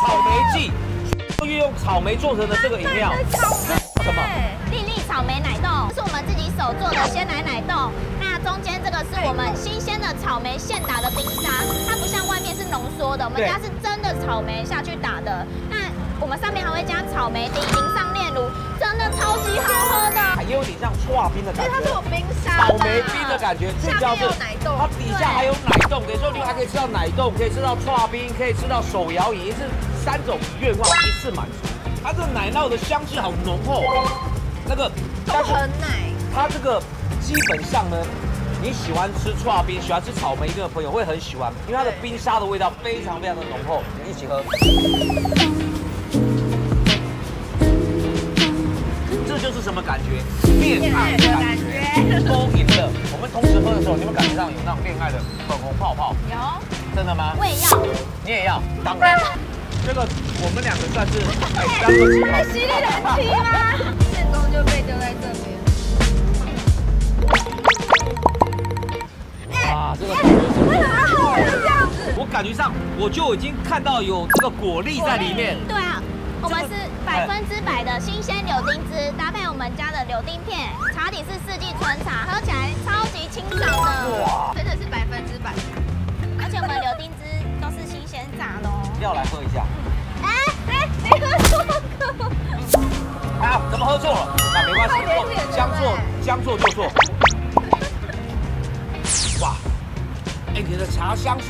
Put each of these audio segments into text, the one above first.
草莓季，运用草莓做成的这个饮料，对草莓什么？丽丽草莓奶冻是我们自己手做的鲜奶奶冻，那中间这个是我们新鲜的草莓现打的冰沙，它不像外面是浓缩的，我们家是真的草莓下去打的。那我们上面还会加草莓丁，淋上炼乳，真的超级好喝的。也有点像刨冰的感觉它是有。冰沙草莓冰的感觉，最主要是下面有奶冻它底下还有奶冻，等于说你还可以吃到奶冻，可以吃到刨冰，可以吃到手摇饮，是三种愿望一次满足。它这个奶酪的香气好浓厚，那个都但是很奶，它这个基本上呢，你喜欢吃刨冰、喜欢吃草莓冰的朋友会很喜欢，因为它的冰沙的味道非常非常的浓厚。一起喝，这就是什么感觉？恋爱的感觉，勾引的。我们同时喝的时候，你们感觉上有那种恋爱的粉红泡泡，有，真的吗？我也要。你也要？当然。这个我们两个算是哎三个起跑。犀利人妻吗？现中就被丢在这边。哇，这个为什么要这样子？我感觉上我就已经看到有这个果粒在里面。对啊，我们是百分之百的新鲜柳丁汁，搭配我们家的柳丁片，茶底是四季春茶，喝起来超级清爽的。哇，真的是百分之百。而且我们柳丁汁都是新鲜榨的要来喝一下。哎哎，你喝错个。啊，怎么喝错了？那没关系太甜点了，将错将错就错。哇，哎，你的茶香是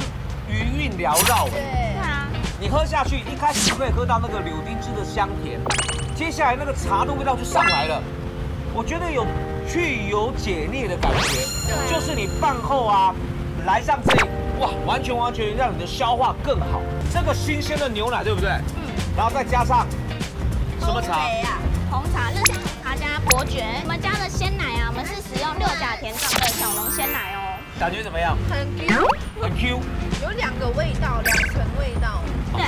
余韵缭绕。对，你喝下去，一开始可以喝到那个柳丁汁的香甜，接下来那个茶的味道就上来了。我觉得有去油解腻的感觉，就是你饭后啊来上这里，哇，完全完全让你的消化更好。这个新鲜的牛奶对不对？嗯，然后再加上什么茶？红茶、热鲜红茶加伯爵，我们家的鲜奶啊，我们是使用六甲田庄的小农鲜奶哦。感觉怎么样？很 Q，很 Q。有两个味道，两层味道，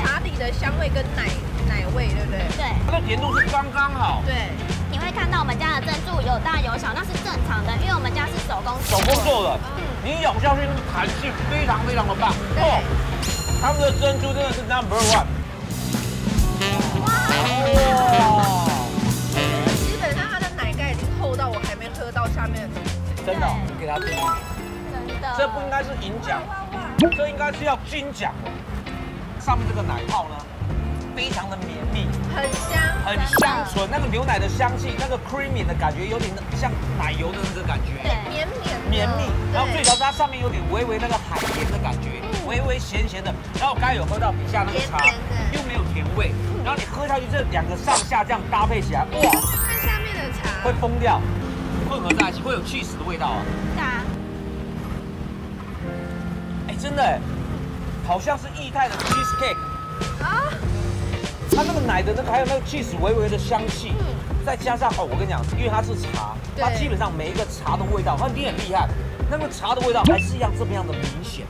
茶底的香味跟奶奶味，对不对？对，它的甜度是刚刚好，对，你会看到我们家的珍珠有大有小，那是正常的，因为我们家是手工手工做的，嗯，你咬下去那个弹性非常非常的棒。哦，他们的珍珠真的是 number one。哇，基本上它的奶盖已经厚到我还没喝到下面的东西。真的哦，你给他第一名，真的。这不应该是银奖，这应该是要金奖的。上面这个奶泡呢，非常的绵密，很香，很香醇，那个牛奶的香气，那个 creamy 的感觉，有点像奶油的那个上面有点微微那个海盐的感觉，微微咸咸的。然后我刚才有喝到底下那个茶又没有甜味，然后你喝下去这两个上下这样搭配起来，哇，看下面的茶。会疯掉，混合在一起会有 cheese 的味道啊！对啊，哎，真的哎，好像是液态的 cheese cake，啊，它那个奶的那个还有那个 cheese 微微的香气，再加上哦，我跟你讲，因为它是茶，它基本上每一个茶的味道，它你很厉害，那个茶的味道还是一样这么样的明显。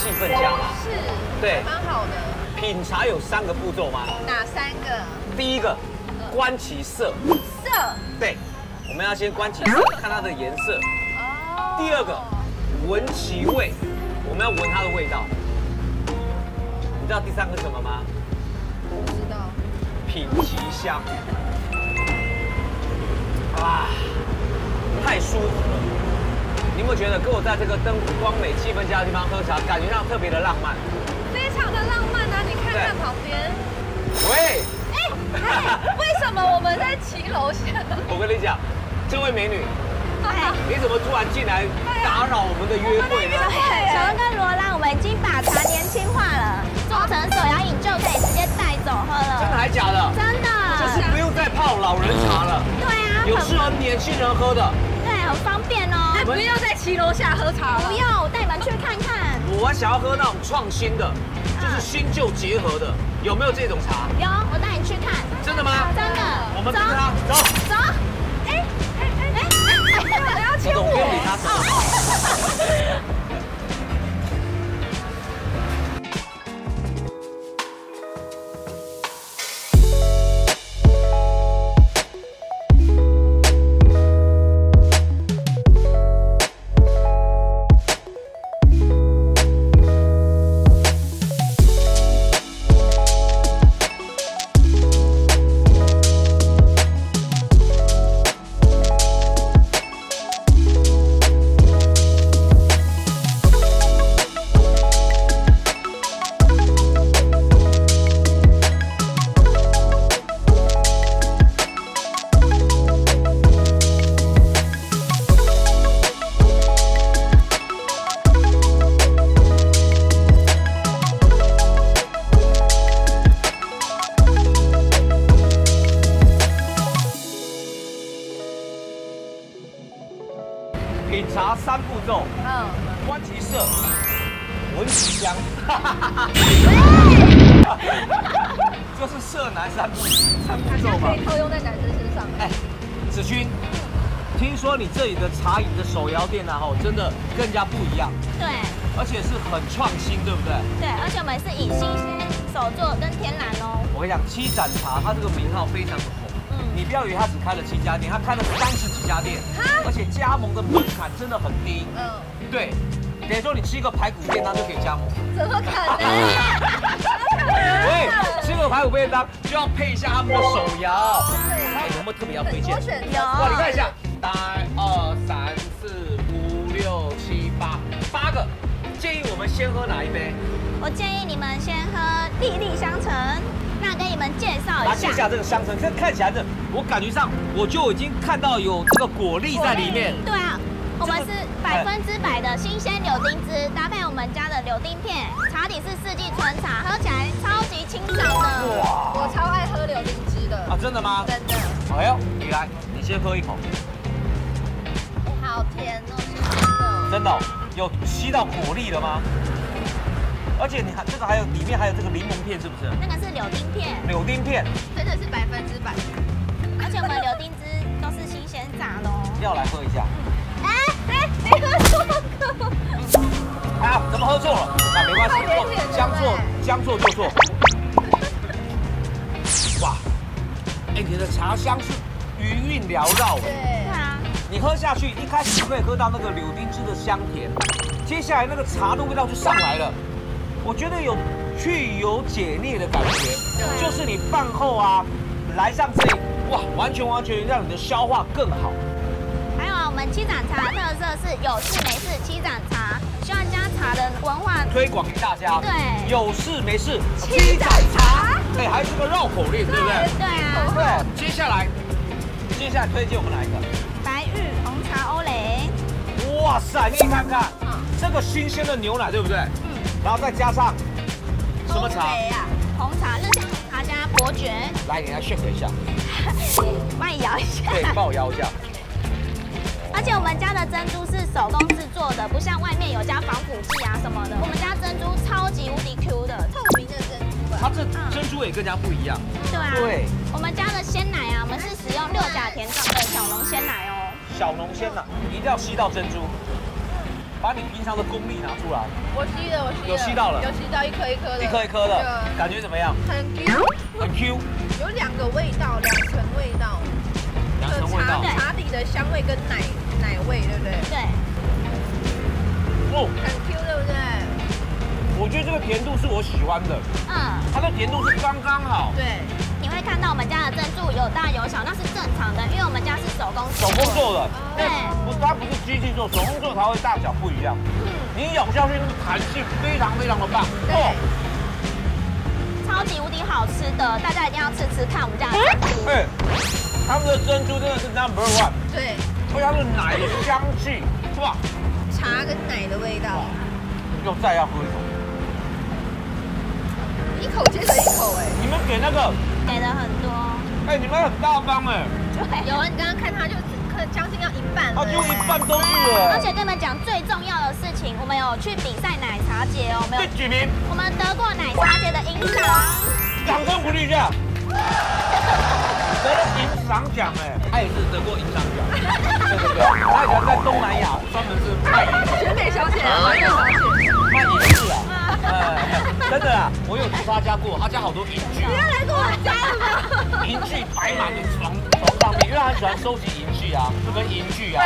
气氛佳吗？是，对蛮好的。品茶有三个步骤吗？哪三个？第一个，观其色。色。对，我们要先观其色，看它的颜色。哦。第二个，闻其味，我们要闻它的味道。你知道第三个是什么吗？不知道。品其香。啊，太舒服了。你有没有觉得跟我在这个灯光美、气氛佳的地方喝茶，感觉上特别的浪漫？非常的浪漫啊！你看看旁边。喂，哎，为什么我们在骑楼下？我跟你讲，这位美女，哎你怎么突然进来打扰我们的约会呢？小恩跟罗拉，我们已经把茶年轻化了，做成手摇饮就可以直接带走喝了真的了。还假的？真的。就是不用再泡老人茶了，对啊，很有适合年轻人喝的。对，很方便哦。不要在骑楼下喝茶了。不要，我带你们去看看。我想要喝那种创新的，就是新旧结合的，有没有这种茶？有，我带你去看，真的吗？真的。我们跟他走走。哎哎哎哎！不要牵我不可。以套用在男生身上。哎，子君，听说你这里的茶饮的手摇店啊，吼，真的更加不一样，对而且是很创新，对不对？对，而且我们是以新鲜手做跟天然哦。我跟你讲，七盏茶它这个名号非常的红，嗯你不要以为它只开了七家店，它开了三十几家店，而且加盟的门槛真的很低。嗯，对，等于说你吃一个排骨便当就可以加盟。怎么可能？喂，吃个排骨便当就要配一下他们的手摇。哎，有没有特别要推荐。有哇，你看一下，来二三四五六七八八个，建议我们先喝哪一杯？我建议你们先喝粒粒香橙，那跟你们介绍一下。介绍这个香橙，这看起来这，我感觉上我就已经看到有这个果粒在里面。对啊，我们是百分之百的新鲜柳丁汁，搭配我们家的柳丁片，茶底是四季春茶，喝起来超级清爽的。哇我超爱喝柳丁汁的，啊，真的吗？真的。哎呦，你来，你先喝一口，哎好甜哦，是真的。真的哦、有吸到果粒了吗？而且你看这个还有里面还有这个柠檬片，是不是？那个是柳丁片，柳丁片真的是百分之百。而且我们柳丁汁都是新鲜榨的哦。要来喝一下。你喝错了。啊，怎么喝错了？那没关系太甜点，了将错哎将错就错。哇，哎，你的茶香是余韵缭绕哎。对你喝下去，一开始可以喝到那个柳丁汁的香甜，接下来那个茶的味道就上来了。我觉得有去油解腻的感觉，就是你饭后啊来上这里，哇，完全完全让你的消化更好。七盏茶特色是有事没事七盏茶，希望将茶的文化。推广给大家，对有事没事七盏茶，对，还是个绕口令，对不对？对啊，对，接下来，接下来推荐我们哪一个？白玉红茶欧蕾，哇塞，你看看嗯这个新鲜的牛奶，对不对？嗯，然后再加上什么茶？啊？红茶热香红茶加伯爵，来，你来 shake 一下，帮你摇一下。对，帮我摇一下。而且我们家的珍珠是手工制作的，不像外面有加防腐剂啊什么的。我们家珍珠超级无敌 Q 的，透明的珍珠啊。它这珍珠也更加不一样。对啊。对。我们家的鲜奶啊，我们是使用六甲田庄的小农鲜奶哦。小农鲜奶一定要吸到珍珠，把你平常的功力拿出来，我吸了，我吸了。有吸到了有吸到一颗一颗的。一颗一颗的，感觉怎么样？很 Q，很 Q，有两个味道，两层味道。两层味道茶。茶底的香味跟奶奶味，对不对？对，哦，很 Q，对不对？我觉得这个甜度是我喜欢的，嗯，它的甜度是刚刚好，对。你会看到我们家的珍珠有大有小，那是正常的，因为我们家是手工手工做的，对。不，它不是机器做，手工做它会大小不一样。你咬下去那个弹性非常非常的棒。对。哦，超级无敌好吃的，大家一定要吃吃看我们家的珍珠。哎，他们的珍珠真的是 number one，对，而且它的奶的香气，哇，茶跟奶的味道，又再要喝一口。一口接着一口，哎。你们给那个，给了很多，哎，你们很大方哎，对，有啊，你刚刚看他就可将近要一半了。它就一半都是哎。而且跟你们讲最重要的事情，我们有去比赛奶茶节哦，我们有第几名，我们得过奶茶节的银奖。掌声鼓励一下。得了银赏奖哎，他也是得过银赏奖，对对对，他以前在东南亚专门是卖银选美小姐，选美小姐，卖银饰啊，哎，真的啊，我有去他家过，他家好多银具，你要来过我家了吗？银具摆满了床床上面，因为他很喜欢收集银具啊，就跟银具啊，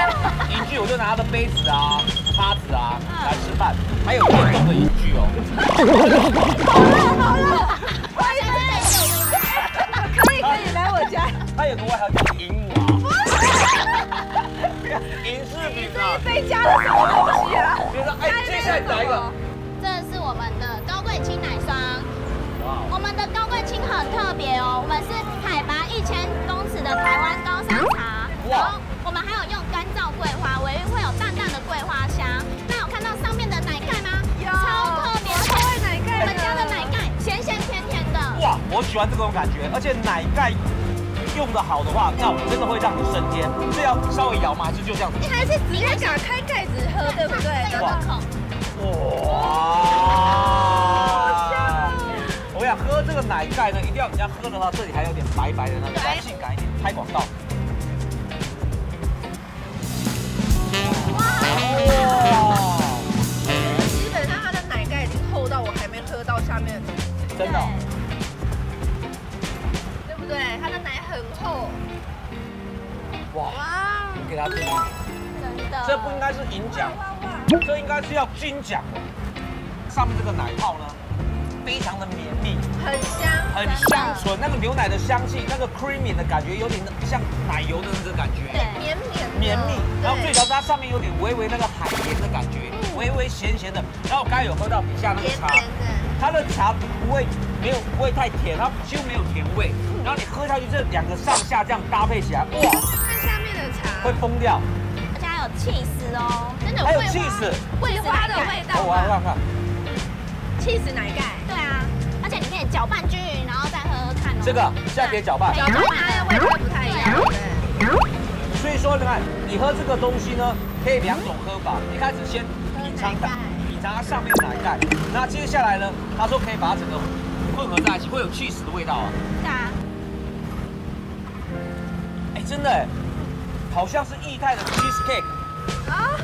银具我就拿他的杯子啊、叉子啊来吃饭，还有电动的银具哦。好了，好了他有个外号叫银娃，银饰品啊。被加了什么东西啊？比如说，哎，接下来哪一个？这是我们的高贵清奶霜，我们的高贵清很特别哦，我们是海拔一千公尺的台湾高山茶，然后我们还有用干燥桂花，尾韵会有淡淡的桂花香。那有看到上面的奶盖吗？有超特别，超爱奶盖我们家的奶盖咸咸甜甜的。哇，我喜欢这种感觉，而且奶盖用的好的话，那真的会让你升天。这要稍微摇吗？还是就这样子？你还是直接打开盖子喝，对不对？这个口，哇！我想喝这个奶盖呢，一定要人家喝的话，这里还有点白白的那个，要性感一点，拍广告。哇！基本上它的奶盖已经厚到我还没喝到下面的东西，真的哦、对不对？它的哇！哇，你给他第一名，真的。这不应该是银奖！这应该是要金奖的。上面这个奶泡呢，非常的绵密，很香，很香醇，那个牛奶的香气，那个 creamy 的感觉，有点像奶油的那个感觉。对绵绵绵密，然后最主要是它上面有点微微那个海盐的感觉，微微咸咸的。然后我刚才有喝到底下那个茶，它的茶不会没有不会太甜，它几乎没有甜味。然后你喝下去这两个上下这样搭配起来，哇，看下面的茶，会疯掉。而且还有气死哦，真的还有桂花 cheese，桂花的味道哦我来，看看，cheese 奶盖，对啊，而且你可以搅拌均匀，然后再喝喝看哦。这个现在可以搅拌。搅拌它的味道不太一样，对。所以说，你看，你喝这个东西呢，可以两种喝法。一开始先品尝它，品尝它上面的奶盖，那接下来呢，他说可以把它整个混合在一起，会有 cheese 的味道啊。是啊，哎，真的哎，好像是液态的 cheese cake，啊，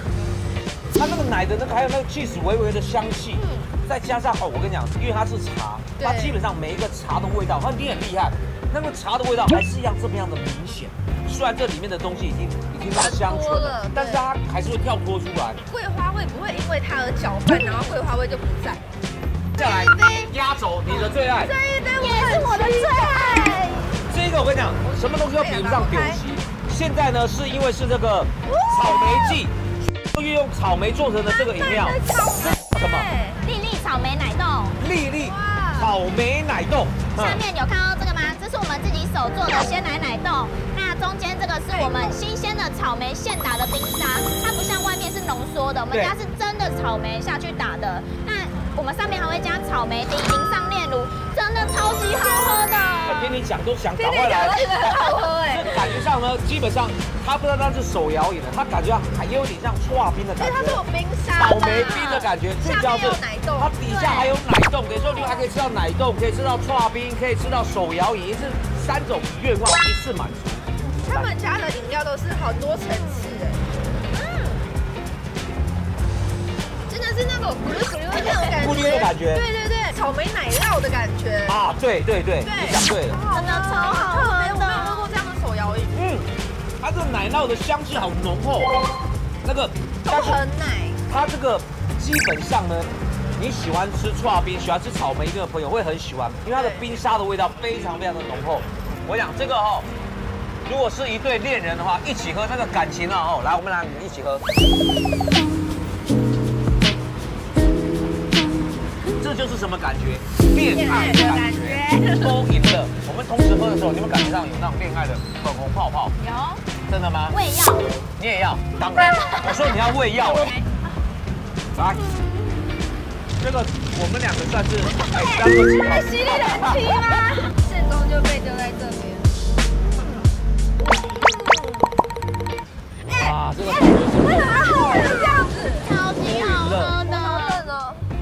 它那个奶的那个还有那个 cheese 微微的香气，再加上哦，我跟你讲，因为它是茶，它基本上每一个茶的味道，它一定很厉害，那个茶的味道还是一样这么样的明显。虽然这里面的东西已经已经是香醇了了，但是它还是会跳脱出来。桂花味不会因为它而搅拌，然后桂花味就不在。再来压轴你的最爱，这一杯也是我的最爱。这个我跟你讲，什么东西都比不上酒席。现在呢，是因为是这个草莓季，运用草莓做成的这个饮料，这是什么？丽丽草莓奶冻，丽丽哇草莓奶冻。嗯下面有看到这个吗？这是我们自己手做的鲜奶奶冻。那中间这个是我们新鲜的草莓现打的冰沙，它不像外面是浓缩的，我们家是真的草莓下去打的。那我们上面还会加草莓丁，淋上炼乳，真的超级好喝的。我听你讲都想赶天天讲快来都。觉得很好喝哎，这感觉上呢，基本上它不单单是手摇饮的，它感觉上还有点像搓冰的感觉它是有。冰沙草莓冰的感觉，最主要是它底下还有奶冻，等于说你还可以吃到奶冻，可以吃到搓冰，可以吃到手摇饮，是三种愿望一次满足。他们家的饮料都是很多层次哎，是那种咕噜咕噜的那种感觉，咕噜的感觉。对对对，草莓奶酪的感觉，啊，对对对，对。你讲对了。真的超好喝的。哎我没有喝过这样的手摇饮，嗯，它这个奶酪的香气好浓厚，那个，都很奶，它这个基本上呢，你喜欢吃刨冰、喜欢吃草莓冰的朋友会很喜欢，因为它的冰沙的味道非常非常的浓厚。我想这个哦，如果是一对恋人的话，一起喝那个感情啊哦，来我们来一起喝。这就是什么感觉？恋爱的感觉，都赢了。我们同时喝的时候，你们感觉上有那种恋爱的粉红泡泡？有。真的吗？胃药。你也要？当然。我说你要喂药 哎。来，这个我们两个算是哎，三个人。犀利的很皮吗？正宗就被丢在这里。哇，这个。为什么好冷这样子？超级好喝的，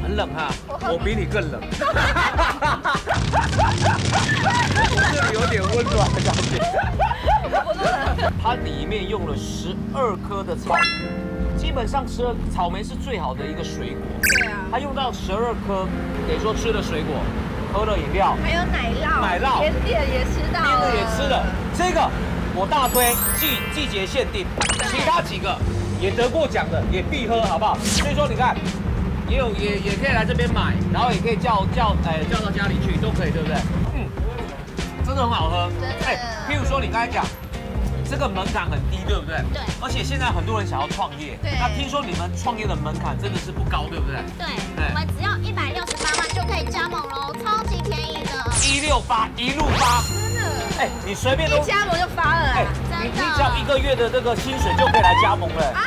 很冷哈、我比你更冷。这里有点温暖的感觉。我冷。它里面用了十二颗的草莓，基本上十二草莓是最好的一个水果，对啊，它用到十二颗，等于说吃了水果，喝了饮料，还有奶酪，奶酪甜点也吃到也吃了，这个我大推季季节限定，其他几个也得过奖的也必喝，好不好？所以说你看，也有也也可以来这边买，然后也可以叫叫哎叫到家里去都可以，对不对？嗯，真的很好喝。真的譬如说你刚才讲。这个门槛很低，对不对？对而且现在很多人想要创业，对那听说你们创业的门槛真的是不高，对不对？对，对我们只要一百六十八万就可以加盟喽，超级便宜的。一六八一路发，真的，哎，你随便都一加盟就发了哎啊！，你你只要一个月的这个薪水就可以来加盟了。啊，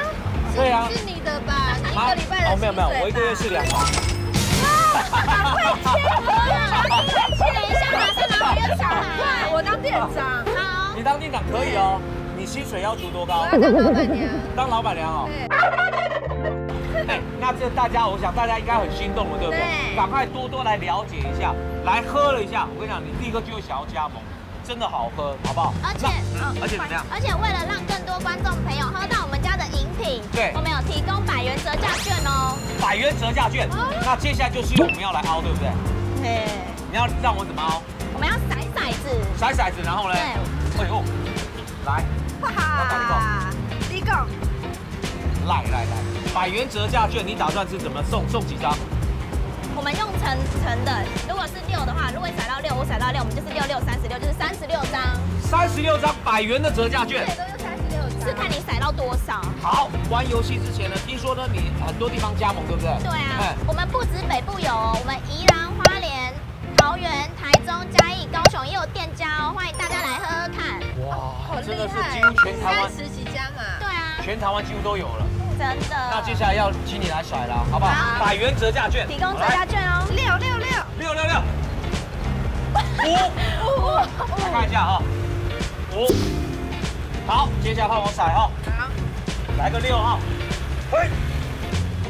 对啊是你的吧？你一个礼拜的哦，没有没有，我一个月是两万。等一下，马上拿回上来。我当店长，好，你当店长可以哦，你薪水要求多高当老板娘。当老板娘哦。对，哎，那这大家，我想大家应该很心动了，对不对？对赶快多多来了解一下，来喝了一下，我跟你讲，你第一个就会想要加盟，真的好喝，好不好？而且而且怎么样？而且为了让更多观众朋友喝到我们对我们有提供百元折价券哦。百元折价券，那接下来就是我们要来凹，对不对？对，你要让我怎么凹？我们要甩骰子。甩骰子，然后呢？对，哎呦，来哈哈，第一个来来来，百元折价券，你打算是怎么送？送几张？我们用乘乘的，如果是六的话，如果你骰到六，我甩到六，我们就是六六三十六，就是三十六张，三十六张百元的折价券这。是看你甩到多少。好，玩游戏之前呢，听说呢你很多地方加盟，对不对？对啊哎，我们不止北部有哦，我们宜兰、花莲、桃园、台中、嘉义、高雄也有店家哦，欢迎大家来喝喝看。哇好真的是厉害，几乎全台湾三，十几家嘛。对啊，全台湾几乎都有了。真的。那接下来要请你来甩了，好不好？好百元折价券，提供折价券哦。六六六，六六六，五，来看一下哈，五，好，接下来换我甩哈，好，来个六号，嘿，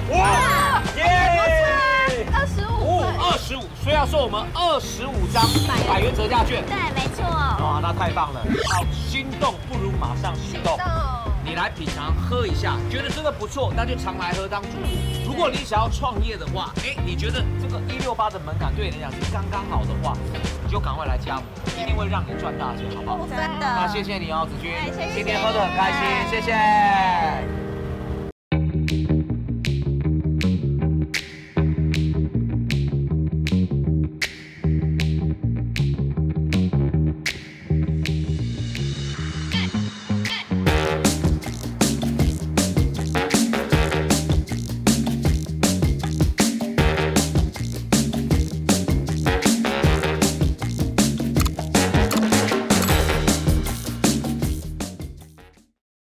哇，耶！二十五五，二十五，所以要送我们二十五张百元折价券。对，没错。哇，那太棒了！好，心动不如马上行动。你来品尝喝一下，觉得真的不错，那就常来喝当主顾。如果你想要创业的话，哎，你觉得这个一六八的门槛对你来讲是刚刚好的话，你就赶快来加盟，一定会让你赚大钱，好不好？真的。那谢谢你哦，子君哎谢谢，今天喝得很开心，谢谢。